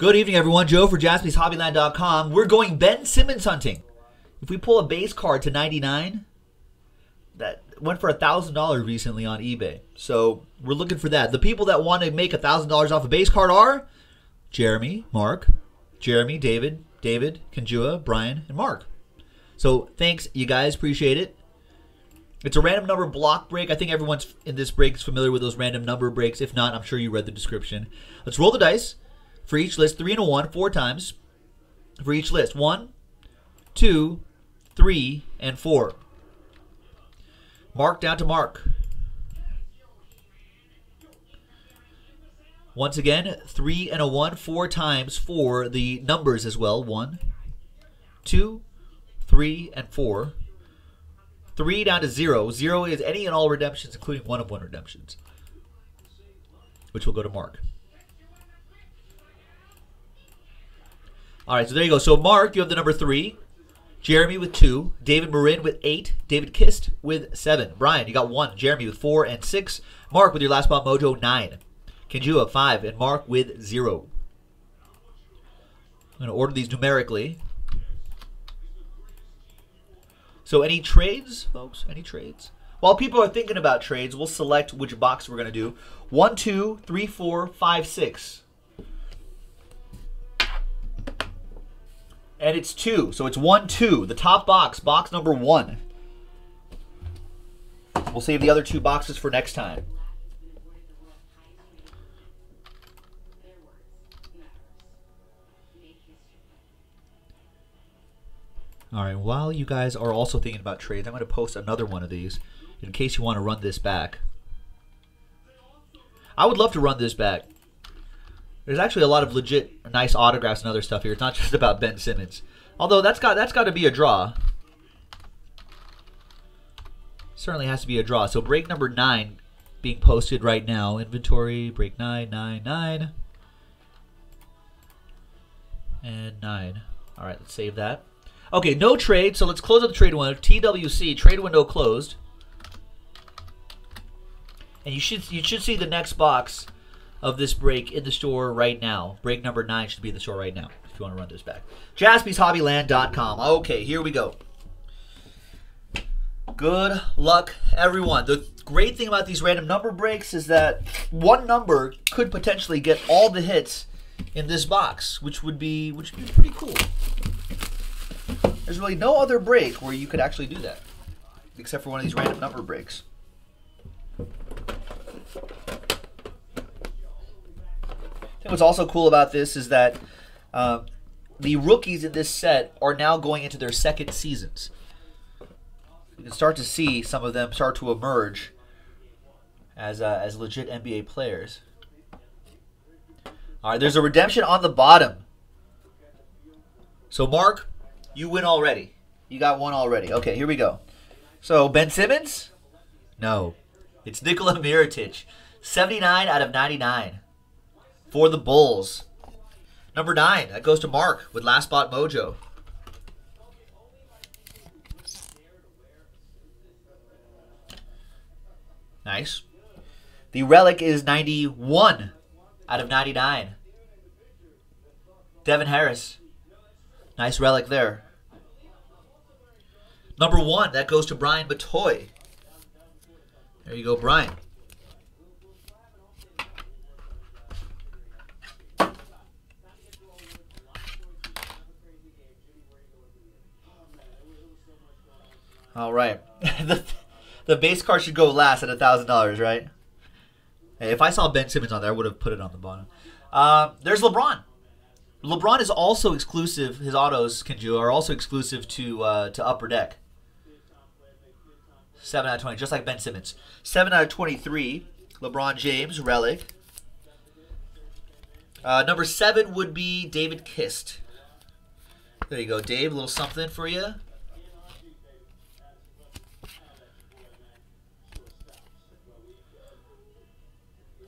Good evening, everyone. Joe for jaspyshobbyland.com. We're going Ben Simmons hunting. If we pull a base card to 99, that went for $1,000 recently on eBay. So we're looking for that. The people that want to make $1,000 off a base card are Jeremy, Mark, Jeremy, David, David, Kanjua, Brian, and Mark. So thanks, you guys. Appreciate it. It's a random number block break. I think everyone's in this break is familiar with those random number breaks. If not, I'm sure you read the description. Let's roll the dice for each list. Three and a one, four times for each list. One, two, three, and four. Mark down to Mark. Once again, three and a one, four times for the numbers as well. One, two, three, and four. Three down to zero. Zero is any and all redemptions, including one of one redemptions, which will go to Mark. All right, so there you go. So Mark, you have the number three. Jeremy with two. David Marin with eight. David Kist with seven. Brian, you got one. Jeremy with four and six. Mark with your last spot mojo nine. Kenjua five and Mark with zero. I'm going to order these numerically. So any trades, folks? Any trades? While people are thinking about trades, we'll select which box we're going to do. One, two, three, four, five, six. And it's two. So it's one, two. The top box, box number one. We'll save the other two boxes for next time. All right, while you guys are also thinking about trades, I'm going to post another one of these in case you want to run this back. I would love to run this back. There's actually a lot of legit nice autographs and other stuff here. It's not just about Ben Simmons. Although that's got that's got to be a draw. Certainly has to be a draw. So break number 9 being posted right now. Inventory, break 9, 9, 9. And 9. All right, let's save that. Okay, no trade, so let's close out the trade window. TWC, trade window closed. And you should you should see the next box of this break in the store right now. Break number 9 should be in the store right now if you want to run this back. JaspysHobbyland.com. Okay, here we go. Good luck, everyone. The great thing about these random number breaks is that one number could potentially get all the hits in this box, which would be which would be pretty cool. There's really no other break where you could actually do that, except for one of these random number breaks. I think what's also cool about this is that uh, the rookies in this set are now going into their second seasons. You can start to see some of them start to emerge as uh, as legit NBA players. All right, there's a redemption on the bottom. So Mark, you win already. You got one already. Okay, here we go. So, Ben Simmons? No. It's Nikola Mirotic. 79 out of 99 for the Bulls. Number 9, that goes to Mark with Last Spot Mojo. Nice. The relic is 91 out of 99. Devin Harris. Nice relic there. Number one, that goes to Brian Batoy. There you go, Brian. All right. the, the base card should go last at a $1,000, right? If I saw Ben Simmons on there, I would have put it on the bottom. Uh, there's LeBron. LeBron is also exclusive. His autos, Kenju, are also exclusive to uh, to Upper Deck. Seven out of twenty, just like Ben Simmons. Seven out of twenty-three. LeBron James relic. Uh, number seven would be David Kist. There you go, Dave. A little something for you.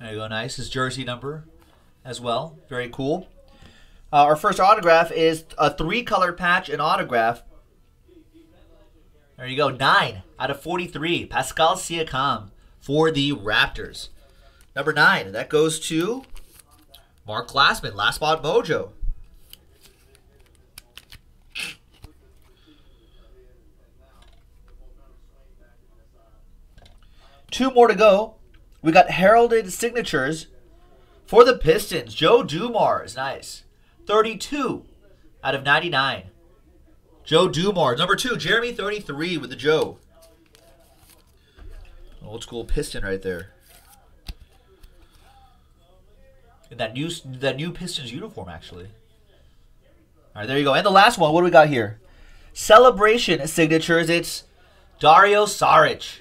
There you go, nice. His jersey number as well. Very cool. Uh, our first autograph is a three-color patch and autograph. There you go, 9 out of 43. Pascal Siakam for the Raptors. Number 9, that goes to Mark Glassman, last spot mojo. Two more to go. We got heralded signatures for the Pistons. Joe Dumars, nice. 32 out of 99. Joe Dumars. Number two, Jeremy 33 with the Joe. Old school Piston right there. In that new that new Pistons uniform, actually. All right, there you go. And the last one, what do we got here? Celebration signatures. It's Dario Saric.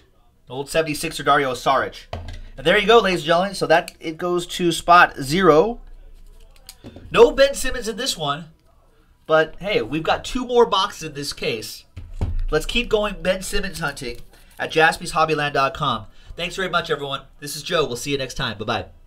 Old 76er Dario Saric. And there you go, ladies and gentlemen. So that it goes to spot zero. No Ben Simmons in this one. But hey, we've got two more boxes in this case. Let's keep going Ben Simmons hunting at jaspyshobbyland.com. Thanks very much, everyone. This is Joe. We'll see you next time. Bye bye.